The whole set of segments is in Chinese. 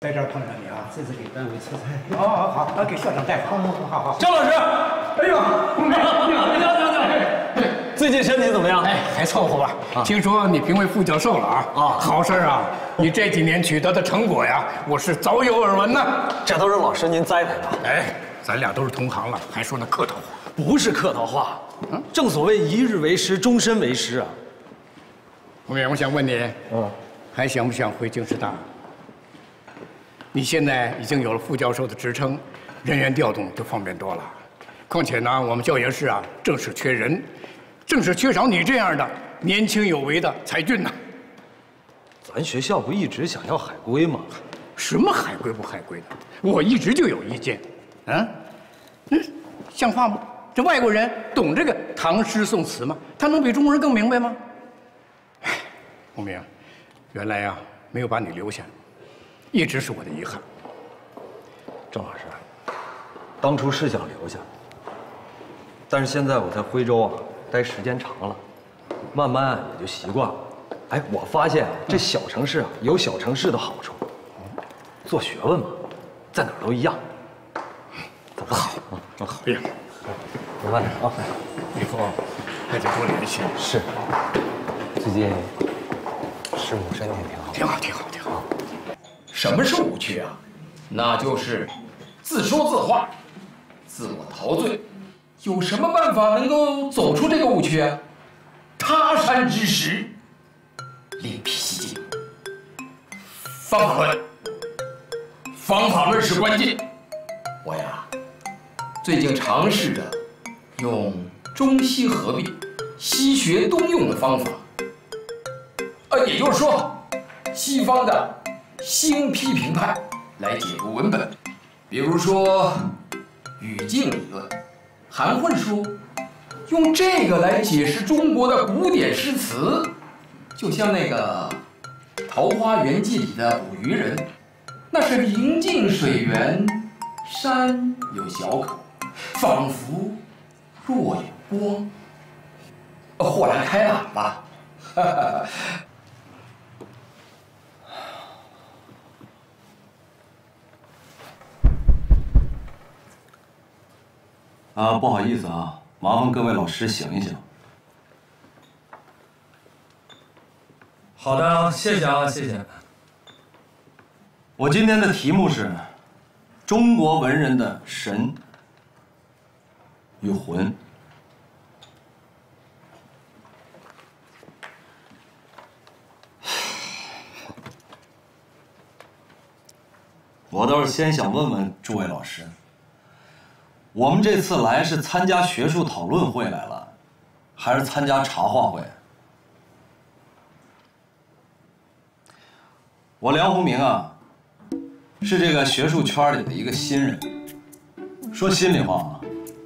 在这儿碰上你啊，这次给单位出差。好好好，给校长带好。好好好。张老师，哎呦，你好，你好，你好，你好。最近身体怎么样？哎，还凑合吧。听说你评为副教授了啊？啊，好事啊！你这几年取得的成果呀，我是早有耳闻呐。这都是老师您栽培的。哎，咱俩都是同行了，还说那客套话？不是客套话，嗯，正所谓一日为师，终身为师啊。吴明，我想问你，嗯，还想不想回京师大？你现在已经有了副教授的职称，人员调动就方便多了。况且呢，我们教研室啊，正是缺人，正是缺少你这样的年轻有为的才俊呢。咱学校不一直想要海归吗？什么海归不海归的？我一直就有意见。啊，嗯，像话吗？这外国人懂这个唐诗宋词吗？他能比中国人更明白吗？哎，洪明，原来呀，没有把你留下，一直是我的遗憾。郑老师，当初是想留下，但是现在我在徽州啊待时间长了，慢慢也就习惯了。哎，我发现这小城市啊有小城市的好处，做学问嘛，在哪儿都一样。走吧，好，好呀。慢慢点啊，以后还得多联系。是，最近师母身体挺好，挺好，挺好。什么是无趣啊？那就是自说自话，自我陶醉。有什么办法能够走出这个误区啊？他山之石，另辟蹊径。方法论，方法论是关键。我呀，最近尝试着。用中西合璧、西学东用的方法，呃，也就是说，西方的新批评派来解读文本，比如说语境理论、含混说，用这个来解释中国的古典诗词，就像那个《桃花源记》里的捕鱼人，那是临近水源，山有小口，仿佛。若有光，豁然开朗吧。啊，不好意思啊，麻烦各位老师醒一醒。好的，谢谢啊，谢谢。我今天的题目是中国文人的神。与魂，我倒是先想问问诸位老师，我们这次来是参加学术讨论会来了，还是参加茶话会？我梁鸿明啊，是这个学术圈里的一个新人，说心里话啊。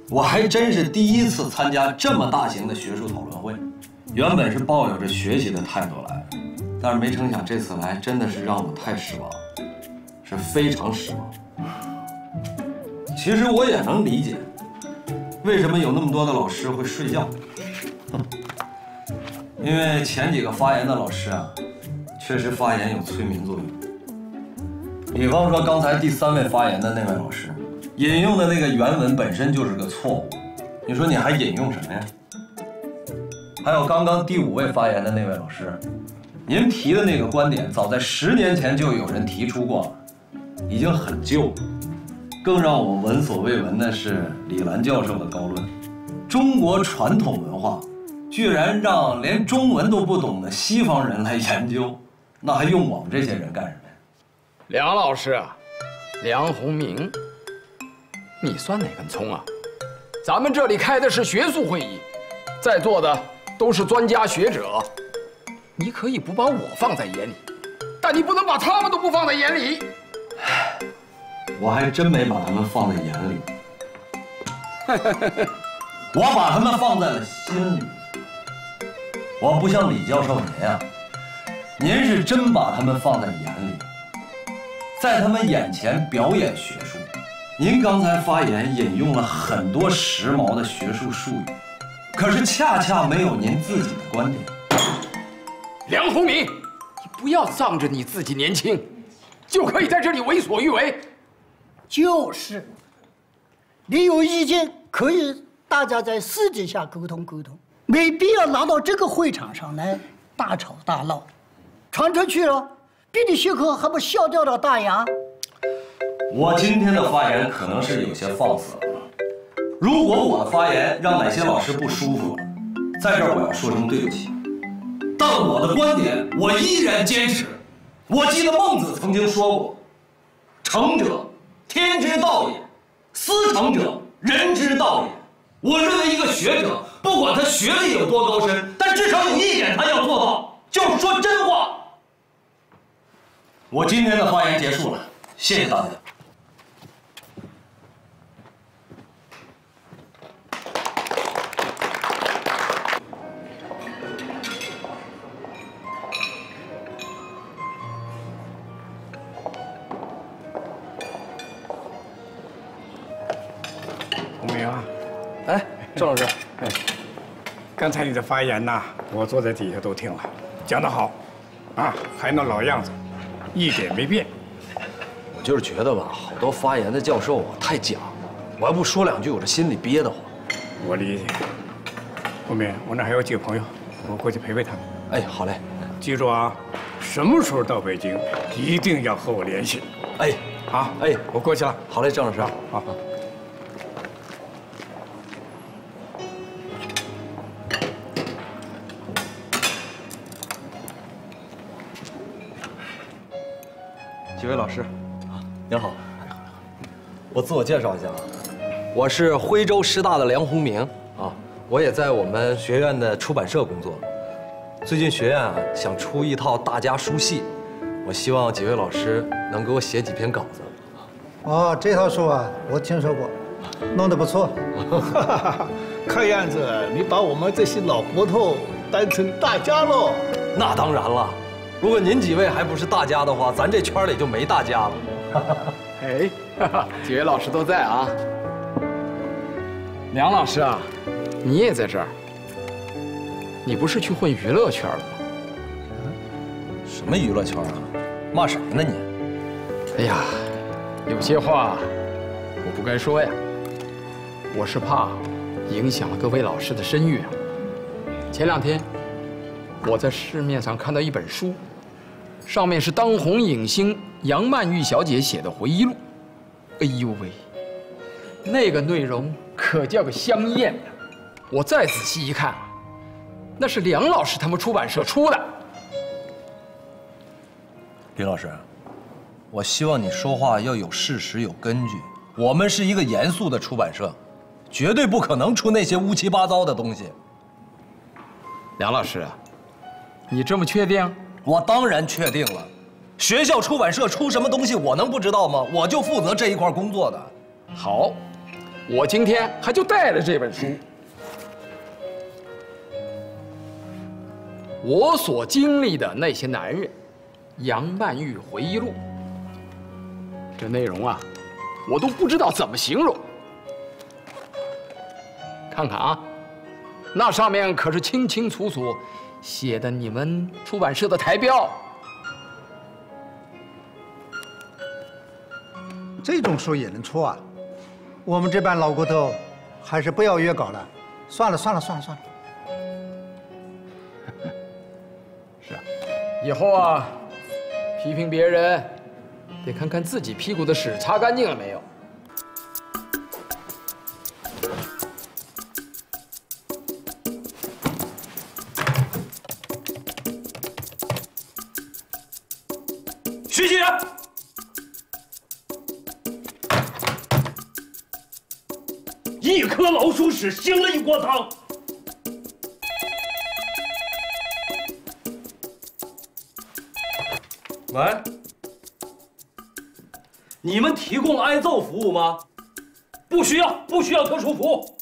我还真是第一次参加这么大型的学术讨论会，原本是抱有着学习的态度来，但是没成想这次来真的是让我太失望，是非常失望。其实我也能理解，为什么有那么多的老师会睡觉，因为前几个发言的老师啊，确实发言有催眠作用。比方说刚才第三位发言的那位老师。引用的那个原文本身就是个错误，你说你还引用什么呀？还有刚刚第五位发言的那位老师，您提的那个观点，早在十年前就有人提出过了，已经很旧了。更让我闻所未闻的是李兰教授的高论：中国传统文化居然让连中文都不懂的西方人来研究，那还用我们这些人干什么呀？梁老师啊，梁鸿明。你算哪根葱啊？咱们这里开的是学术会议，在座的都是专家学者。你可以不把我放在眼里，但你不能把他们都不放在眼里。我还真没把他们放在眼里，我把他们放在了心里。我不像李教授您啊，您是真把他们放在眼里，在他们眼前表演学术。您刚才发言引用了很多时髦的学术术语，可是恰恰没有您自己的观点。梁鸿明，你不要仗着你自己年轻，就可以在这里为所欲为？就是，你有意见可以大家在私底下沟通沟通，没必要拿到这个会场上来大吵大闹，传出去了，比你谢克还不笑掉了大牙。我今天的发言可能是有些放肆了，如果我的发言让哪些老师不舒服了，在这儿我要说声对不起。但我的观点我依然坚持。我记得孟子曾经说过：“成者。”天之道也，思成者人之道也。我认为一个学者，不管他学历有多高深，但至少有一点他要做到，就是说真话。我今天的发言结束了，谢谢大家。郑老师，哎，刚才你的发言呐，我坐在底下都听了，讲得好，啊，还那老样子，一点没变。我就是觉得吧，好多发言的教授啊太假，我要不说两句，我这心里憋得慌。我理解。后面我那还有几个朋友，我过去陪陪他们。哎，好嘞。记住啊，什么时候到北京，一定要和我联系。哎，好，哎，我过去了。好嘞，郑老师。好好。位老师，啊您好。我自我介绍一下啊，我是徽州师大的梁鸿明啊，我也在我们学院的出版社工作。最近学院啊想出一套大家书系，我希望几位老师能给我写几篇稿子。哦，这套书啊，我听说过，弄得不错。看样子你把我们这些老骨头当成大家喽？那当然了。如果您几位还不是大家的话，咱这圈里就没大家了。哎，几位老师都在啊。梁老师啊，你也在这儿。你不是去混娱乐圈了吗？什么娱乐圈啊？骂什么呢你？哎呀，有些话我不该说呀。我是怕影响了各位老师的声誉啊。前两天我在市面上看到一本书。上面是当红影星杨曼玉小姐写的回忆录，哎呦喂，那个内容可叫个香艳呀！我再仔细一看，那是梁老师他们出版社出的。李老师，我希望你说话要有事实、有根据。我们是一个严肃的出版社，绝对不可能出那些乌七八糟的东西。梁老师，你这么确定？我当然确定了，学校出版社出什么东西，我能不知道吗？我就负责这一块工作的。好，我今天还就带了这本书，《我所经历的那些男人》，杨曼玉回忆录。这内容啊，我都不知道怎么形容。看看啊，那上面可是清清楚楚。写的你们出版社的台标，这种书也能出啊？我们这帮老骨头还是不要约稿了。算了算了算了算了。是啊，以后啊，批评别人得看看自己屁股的屎擦干净了没有。一颗老鼠屎腥了一锅汤。喂，你们提供挨揍服务吗？不需要，不需要特殊服务。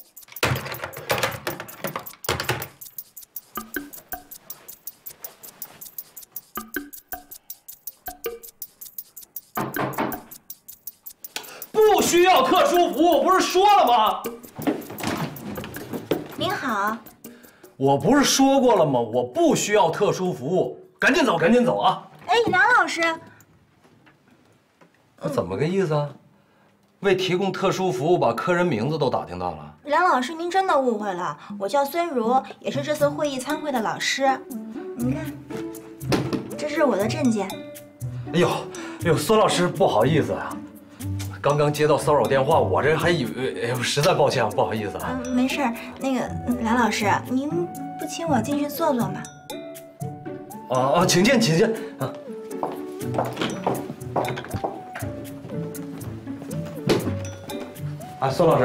需要特殊服务，不是说了吗？您好，我不是说过了吗？我不需要特殊服务，赶紧走，赶紧走啊！哎，梁老师，怎么个意思啊？为提供特殊服务，把客人名字都打听到了。梁老师，您真的误会了，我叫孙如，也是这次会议参会的老师。你看，这是我的证件。哎呦，哎呦，孙老师，不好意思啊，刚刚接到骚扰电话，我这还以为，哎呦，实在抱歉，不好意思啊。嗯，没事儿。那个梁老师，您不请我进去坐坐吗？啊啊，请进，请进啊。啊，孙老师，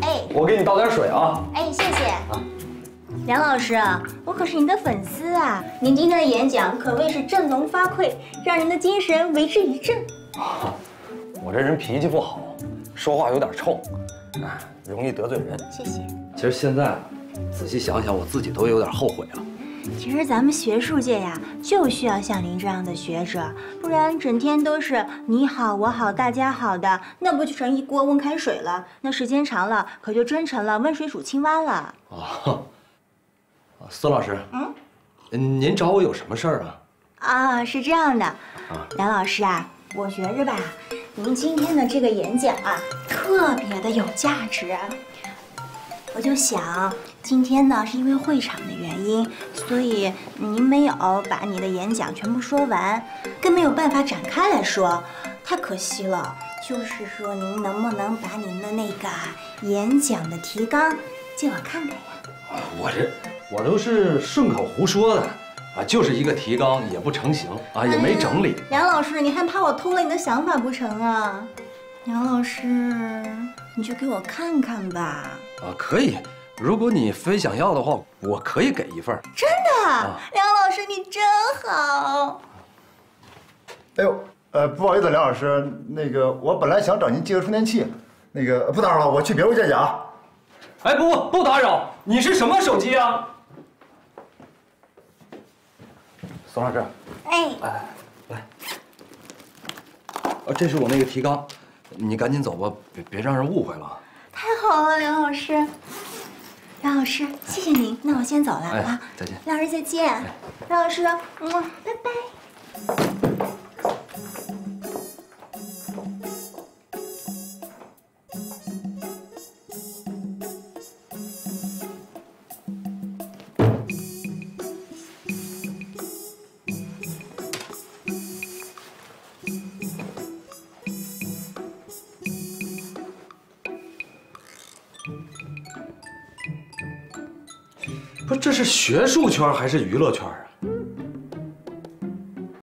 哎，我给你倒点水啊。哎，谢谢。啊，梁老师，我可是您的粉丝啊！您今天的演讲可谓是振聋发聩，让人的精神为之一振。啊，我这人脾气不好，说话有点冲，啊，容易得罪人。谢谢。其实现在仔细想想，我自己都有点后悔了。其实咱们学术界呀，就需要像您这样的学者，不然整天都是你好我好大家好的，那不就成一锅温开水了？那时间长了，可就真成了温水煮青蛙了。啊，孙老师，嗯，您找我有什么事儿啊？啊，是这样的，梁老师啊，我觉着吧，您今天的这个演讲啊，特别的有价值。我就想，今天呢是因为会场的原因，所以您没有把你的演讲全部说完，更没有办法展开来说，太可惜了。就是说，您能不能把您的那个演讲的提纲借我看看呀？我这我都是顺口胡说的，啊，就是一个提纲，也不成型啊，也没整理。梁老师，你还怕我偷了你的想法不成啊？梁老师，你就给我看看吧。啊，可以。如果你非想要的话，我可以给一份。真的，梁老师你真好。哎呦，呃，不好意思，梁老师，那个我本来想找您借个充电器，那个不打扰了，我去别屋见见啊。哎，不不不打扰，你是什么手机啊？宋老师。哎。来来。呃，这是我那个提纲，你赶紧走吧，别别让人误会了。太好了，梁老师，梁老师，谢谢您。那我先走了啊，再见。梁老师再见，梁老师，嗯，拜拜。这是学术圈还是娱乐圈？